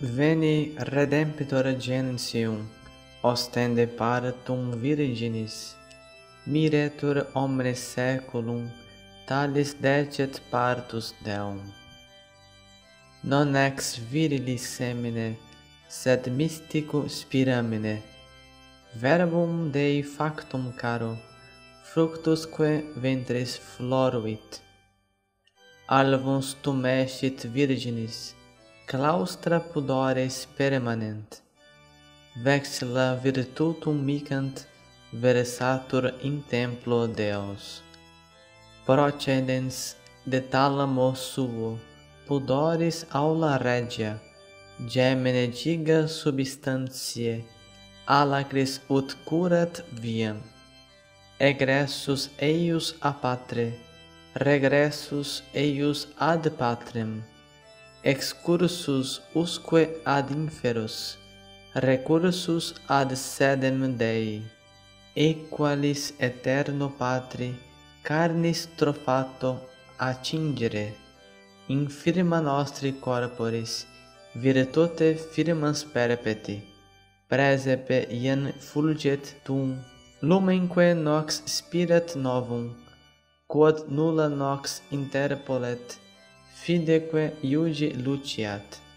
Veni redemptor gentium, ostende paratum virginis, miretur omnes saeculum, talis decet partus Deum. Non ex virilis semine, sed mystico spiramine, verbum Dei factum caro, fructusque ventris floruit. Alvums tumescit virginis, claustra pudores permanent, vexilla virtutum micant veresatur in templo Deos. Procedens de talamo suo, pudores aula regia, gemene diga substantiae, alacris ut curat viam. Egressus eius a patre, regressus eius ad patrem, excursus usque ad inferus, recursus ad sedem Dei, equalis eterno Patri carnis trofato attingere, infirma nostri corporis, virtute firmans perpeti, presepe ien fulget tum, lumenque nox spirat novum, quod nulla nox interpolet, fideque iugi luciat